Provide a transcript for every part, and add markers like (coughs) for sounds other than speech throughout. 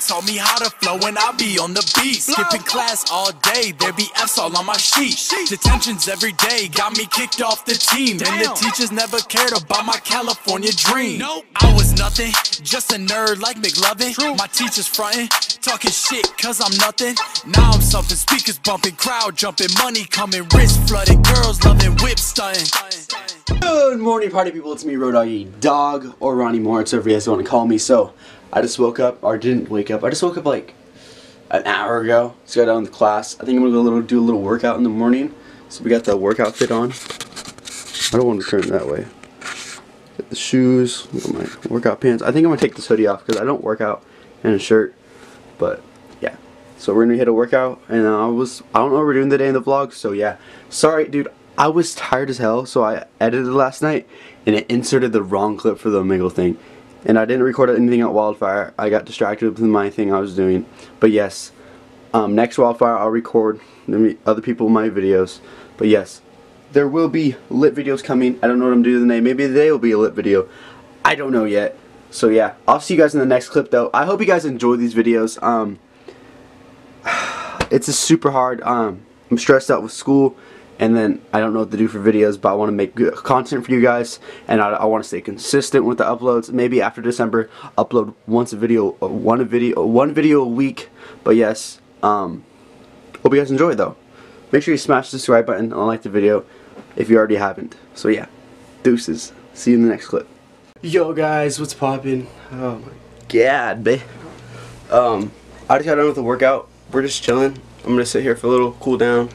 taught me how to flow and I be on the beat. Skipping class all day, there be F's all on my sheet. Detentions every day got me kicked off the team. And the teachers never cared about my California dream. I was nothing, just a nerd like McLovin. My teachers frontin', talking shit cause I'm nothing. Now I'm something, speakers bumping, crowd jumping, money coming, wrist flooding, girls loving, whip stunting. Good morning, party people. It's me, Road Doggy Dog, or Ronnie Moritz, whatever you guys want to call me. So, I just woke up, or didn't wake up. I just woke up like an hour ago. Just got down to class. I think I'm gonna go a little, do a little workout in the morning. So we got the workout fit on. I don't want to turn that way. Get the shoes, get my workout pants. I think I'm gonna take this hoodie off because I don't work out in a shirt. But yeah, so we're gonna hit a workout, and I was I don't know what we're doing today in the vlog. So yeah, sorry, dude. I was tired as hell, so I edited last night, and it inserted the wrong clip for the Omegle thing. And I didn't record anything at Wildfire. I got distracted with my thing I was doing. But yes, um, next Wildfire I'll record other people my videos. But yes, there will be lit videos coming. I don't know what I'm doing today. Maybe today will be a lit video. I don't know yet. So yeah, I'll see you guys in the next clip though. I hope you guys enjoy these videos. Um, (sighs) it's a super hard. Um, I'm stressed out with school and then I don't know what to do for videos but I want to make good content for you guys and I, I want to stay consistent with the uploads. Maybe after December upload once a video uh, one a video one video a week. But yes um, hope you guys enjoy though. Make sure you smash the subscribe button and like the video if you already haven't. So yeah deuces. See you in the next clip. Yo guys what's poppin? Oh my god babe. Um I just got done with the workout. We're just chilling I'm gonna sit here for a little cool down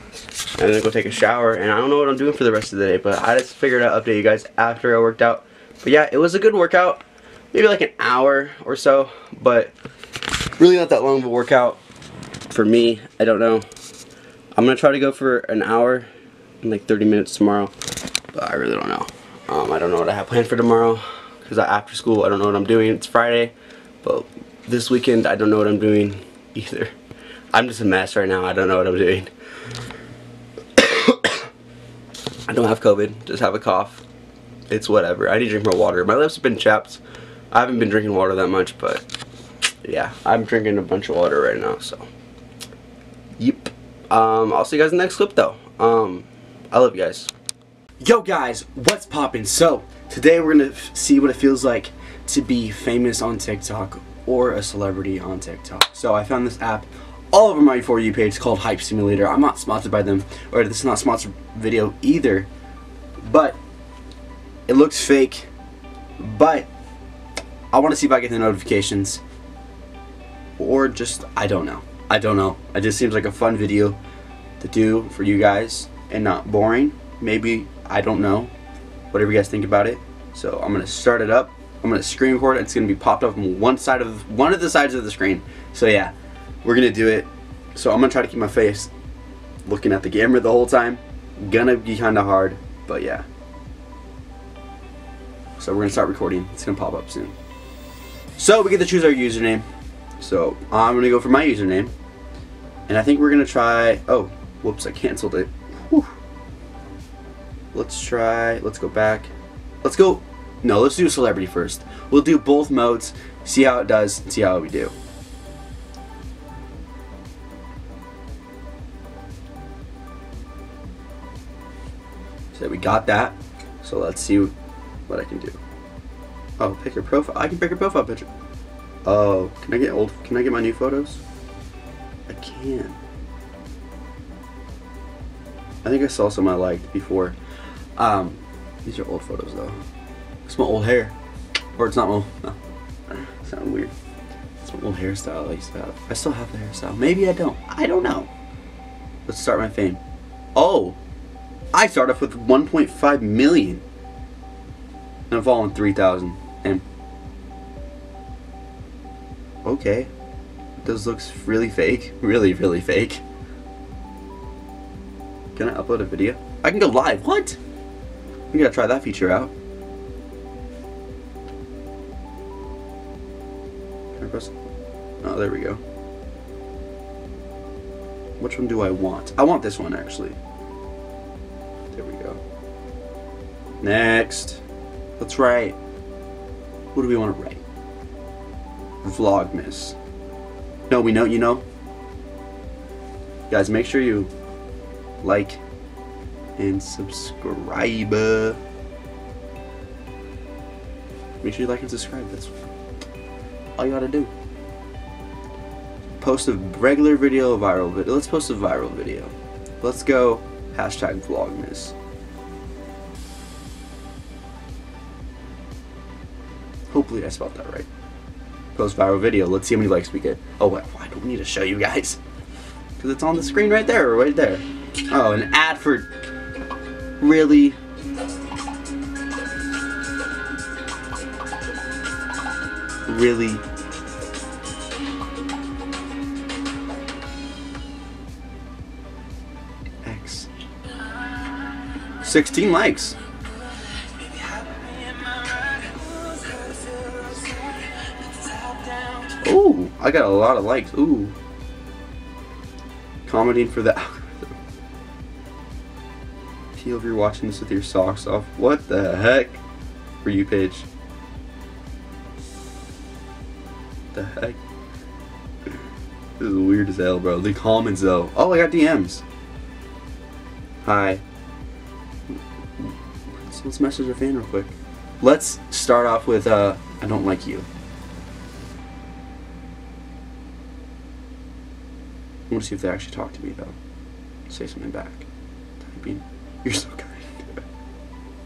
and then go take a shower and I don't know what I'm doing for the rest of the day but I just figured I'd update you guys after I worked out. But yeah it was a good workout maybe like an hour or so but really not that long of a workout for me I don't know. I'm gonna try to go for an hour and like 30 minutes tomorrow but I really don't know. Um, I don't know what I have planned for tomorrow because after school I don't know what I'm doing. It's Friday but this weekend I don't know what I'm doing either I'm just a mess right now I don't know what I'm doing (coughs) I don't have COVID, just have a cough. It's whatever. I need to drink more water. My lips have been chapped. I haven't been drinking water that much, but yeah, I'm drinking a bunch of water right now, so. Yep. Um, I'll see you guys in the next clip, though. Um, I love you guys. Yo, guys, what's poppin'? So, today we're gonna see what it feels like to be famous on TikTok or a celebrity on TikTok. So, I found this app all over my For You page called Hype Simulator. I'm not sponsored by them, or this is not sponsored video either, but it looks fake, but I want to see if I get the notifications, or just, I don't know. I don't know. It just seems like a fun video to do for you guys and not boring. Maybe, I don't know. Whatever you guys think about it. So I'm going to start it up. I'm going to screen record. It's going to be popped up on one side of one of the sides of the screen. So yeah we're gonna do it. So I'm gonna try to keep my face looking at the camera the whole time. Gonna be kinda hard, but yeah. So we're gonna start recording. It's gonna pop up soon. So we get to choose our username. So I'm gonna go for my username. And I think we're gonna try, oh, whoops, I canceled it. Whew. Let's try, let's go back. Let's go, no, let's do celebrity first. We'll do both modes, see how it does, see how we do. So we got that. So let's see what I can do. Oh, pick your profile. I can pick your profile picture. Oh, can I get old? Can I get my new photos? I can. I think I saw some I liked before. Um, these are old photos though. It's my old hair. Or it's not my, no. (laughs) Sound weird. It's my old hairstyle I used to have. I still have the hairstyle. Maybe I don't. I don't know. Let's start my fame. Oh, I start off with 1.5 million. And I've fallen 3,000. And okay, this looks really fake. (laughs) Really, really fake. Can I upload a video? I can go live. What? We gotta try that feature out. Can I press? Oh, there we go. Which one do I want? I want this one actually. Next. Let's write. What do we want to write? Vlogmas. No, we know you know. Guys, make sure you like and subscribe. Make sure you like and subscribe. That's all you gotta do. Post a regular video, viral video. Let's post a viral video. Let's go hashtag vlogmas. Hopefully I spelled that right. Post viral video. Let's see how many likes we get. Oh, wait, I don't need to show you guys. (laughs) Because it's on the screen right there, right there. Oh, an ad for... Really? Really? 16 likes. Ooh, I got a lot of likes. Ooh. Commenting for the (laughs) algorithm. Feel if you're watching this with your socks off. What the heck? For you, page. The heck? This is weird as hell, bro. The comments, though. Oh, I got DMs. Hi. Let's message a fan real quick. Let's start off with, uh, I don't like you. I want to see if they actually talk to me though. Say something back. Typing. You're so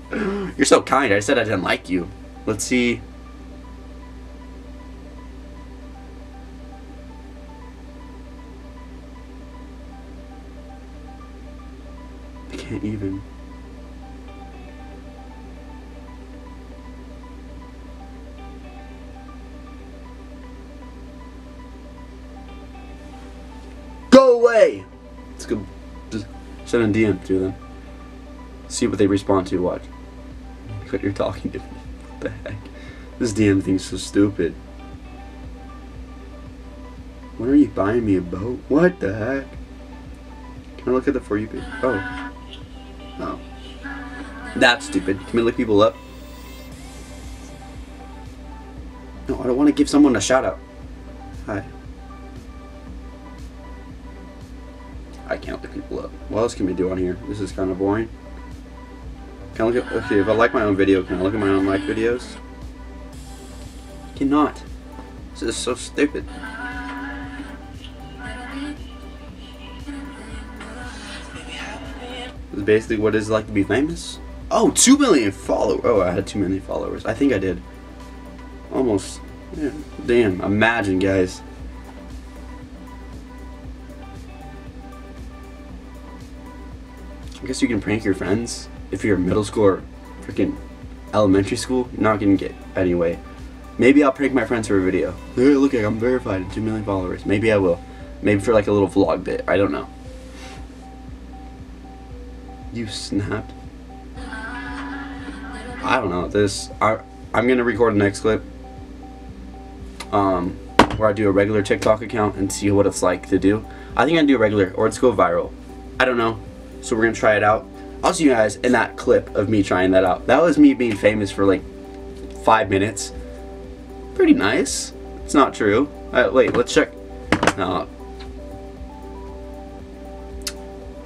kind. (laughs) You're so kind. I said I didn't like you. Let's see. I can't even. Let's go. Just send a DM to them. See what they respond to. Watch. But you're talking to me. (laughs) What the heck? This DM thing's so stupid. When are you buying me a boat? What the heck? Can I look at the for you page? Oh. Oh. That's stupid. Can we look people up? No, I don't want to give someone a shout out. Hi. I count the people up. What else can we do on here? This is kind of boring. Can I look at, okay, if I like my own video, can I look at my own like videos? Cannot. This is so stupid. This is basically what it's like to be famous. Oh, 2 million followers. Oh, I had 2 million followers. I think I did. Almost. Yeah. Damn, imagine, guys. I guess you can prank your friends if you're in middle school or freaking elementary school. You're not gonna get anyway. Maybe I'll prank my friends for a video. Hey, look, I'm verified at 2 million followers. Maybe I will. Maybe for like a little vlog bit. I don't know. You snapped. I don't know. This I I'm gonna record the next clip. Um, where I do a regular TikTok account and see what it's like to do. I think I do a regular or it's go viral. I don't know. So we're gonna try it out. I'll see you guys in that clip of me trying that out. That was me being famous for like five minutes. Pretty nice. It's not true. Uh, wait, let's check. No.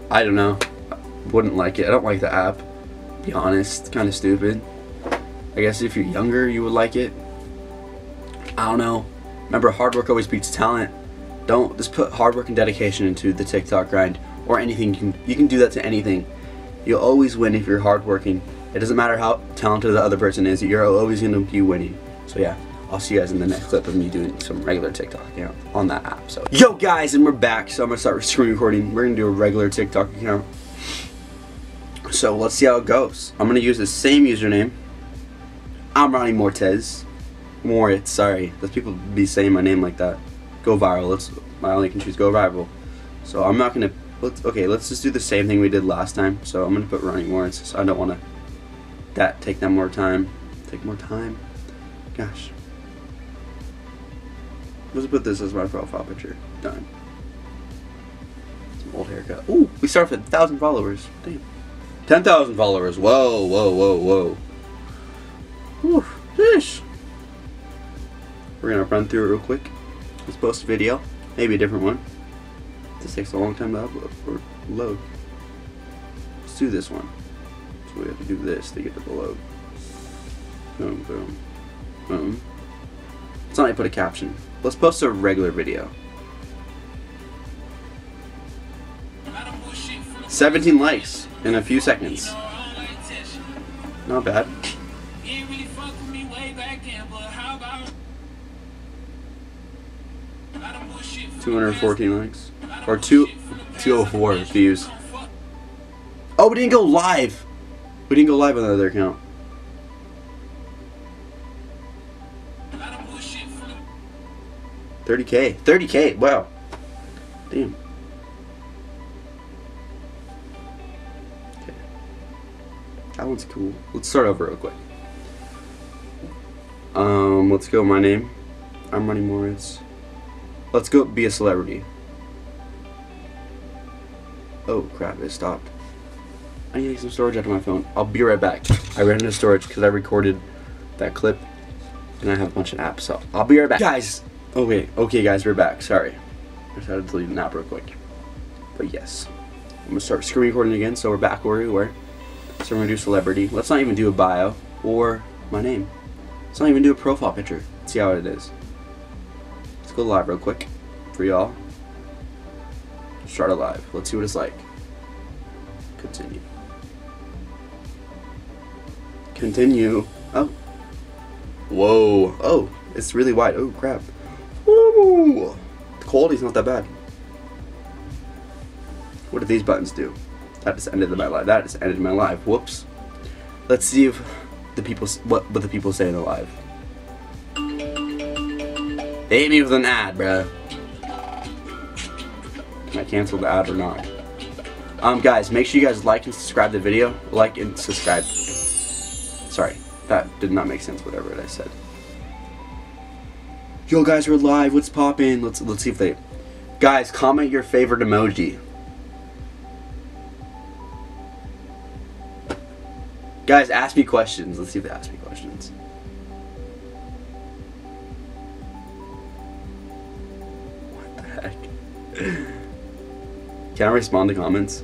I don't know. Wouldn't like it. I don't like the app. Be honest. Kind of stupid. I guess if you're younger, you would like it. I don't know. Remember, hard work always beats talent. Don't just put hard work and dedication into the TikTok grind or anything. You can, you can do that to anything. You'll always win if you're hardworking. It doesn't matter how talented the other person is. You're always going to be winning. So yeah, I'll see you guys in the next clip of me doing some regular TikTok account on that app. So yo guys, and we're back. So I'm gonna start screen recording. We're gonna do a regular TikTok account. So let's see how it goes. I'm gonna use the same username. I'm Ronnie Mortez. Moritz, sorry. Those people be saying my name like that. Go viral. Let's. I only can choose go viral. So I'm not gonna. Let's, okay, let's just do the same thing we did last time. So I'm gonna put Ronnie Moritz. So I don't want to. That take that more time. Take more time. Gosh. Let's put this as my profile picture. Done. Some old haircut. Ooh, we start with a thousand followers. Damn. Ten thousand followers. Whoa, whoa, whoa, whoa. Whew, sheesh. We're gonna run through it real quick. Let's post a video. Maybe a different one. This takes a long time to upload or load. Let's do this one. So we have to do this to get to the load. Boom, boom, boom. It's not like put a caption. Let's post a regular video. 17 likes in a few seconds. Not bad. 214 likes. Or two, 204 views. Oh, we didn't go live. We didn't go live on the other account. Thirty K. Thirty K. Wow. Damn. Okay. That one's cool. Let's start over real quick. Um, let's go. My name. I'm Ronnie Morris. Let's go be a celebrity. Oh crap, it stopped. I need to take some storage out of my phone. I'll be right back. I ran into storage because I recorded that clip and I have a bunch of apps, so I'll be right back. Guys! Okay, okay guys, we're back. Sorry. I had to delete an app real quick. But yes. I'm gonna start screen recording again, so we're back where we were. So we're gonna do celebrity. Let's not even do a bio or my name. Let's not even do a profile picture. Let's see how it is Let's go live real quick for y'all. Start a live. Let's see what it's like. Continue. Continue. Oh. Whoa. Oh, it's really wide. Oh, crap. Ooh. The quality's not that bad. What do these buttons do? That just ended my live. That just ended my live. Whoops. Let's see if the people what what the people say in the live. They hit with an ad, bruh. Can I cancel the ad or not? Um, guys, make sure you guys like and subscribe the video. Like and subscribe. Sorry, that did not make sense, whatever I said. Yo, guys, we're live. What's poppin'? Let's let's see if they... Guys, comment your favorite emoji. Guys, ask me questions. Let's see if they ask me questions. Can I respond to comments?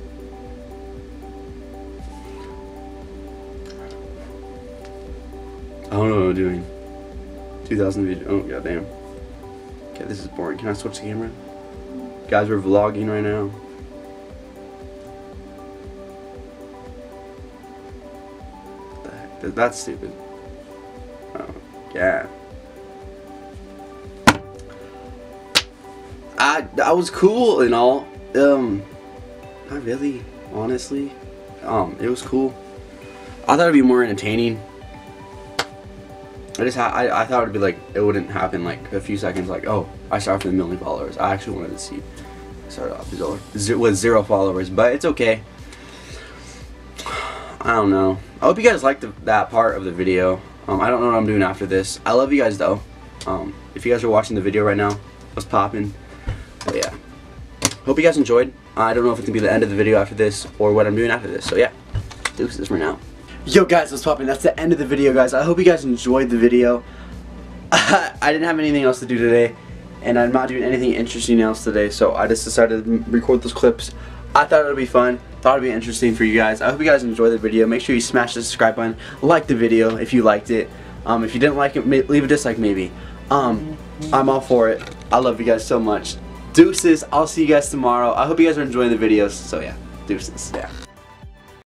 I don't know what I'm doing. 2,000 videos. Oh, goddamn. Okay, this is boring. Can I switch the camera? Guys, we're vlogging right now. What the heck? That's stupid. Oh, yeah. I I was cool and all. Um, not really, honestly. Um, it was cool. I thought it'd be more entertaining. I just I I thought it'd be like it wouldn't happen like a few seconds. Like oh, I started with a million followers. I actually wanted to see. Started off with zero followers, but it's okay. (sighs) I don't know. I hope you guys liked the, that part of the video. Um, I don't know what I'm doing after this. I love you guys though. Um, if you guys are watching the video right now, what's popping? But yeah. Hope you guys enjoyed. I don't know if it's going to be the end of the video after this or what I'm doing after this. So yeah. Deuces for now. Yo guys, what's poppin'? That's the end of the video guys. I hope you guys enjoyed the video. (laughs) I didn't have anything else to do today. And I'm not doing anything interesting else today. So I just decided to record those clips. I thought it would be fun. Thought it would be interesting for you guys. I hope you guys enjoyed the video. Make sure you smash the subscribe button. Like the video if you liked it. Um, if you didn't like it, leave a dislike maybe. Um, I'm all for it. I love you guys so much. Deuces. I'll see you guys tomorrow. I hope you guys are enjoying the videos. So yeah, deuces. Yeah.